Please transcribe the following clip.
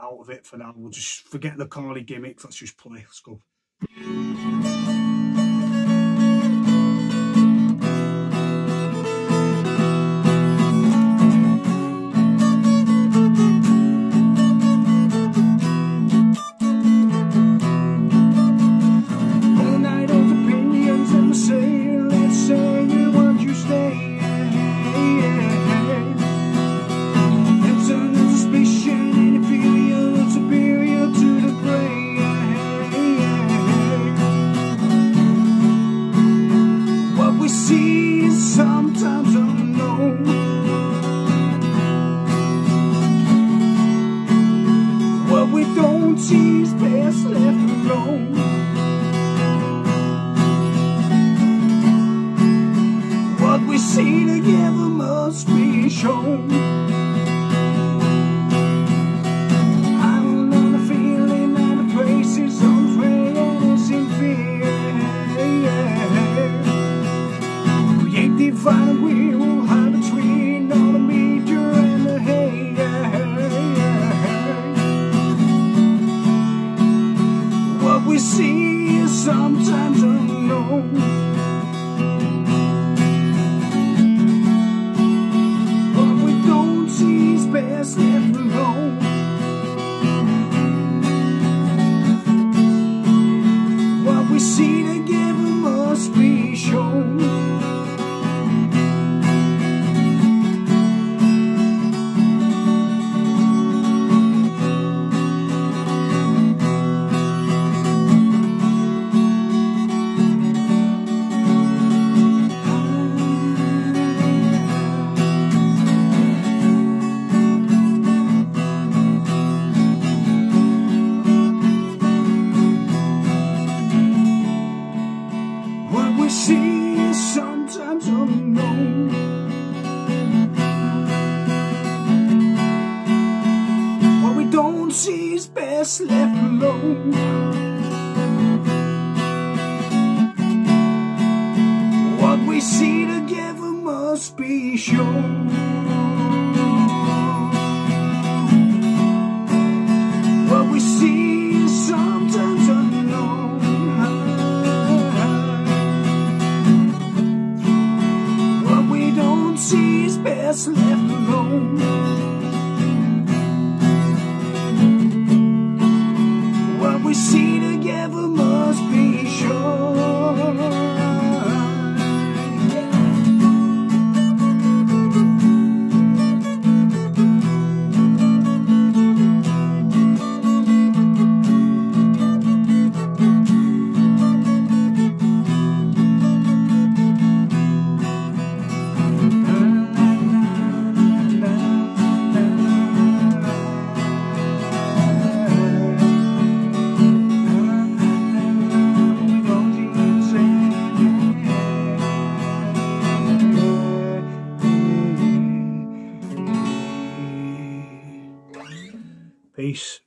out of it for now. We'll just forget the Carly gimmicks. Let's just play. Let's go. she's best left alone. What we see together must be shown. see you sometimes alone. What we don't see is best left alone. What we see together must be shown. she's best left alone. What we see Peace.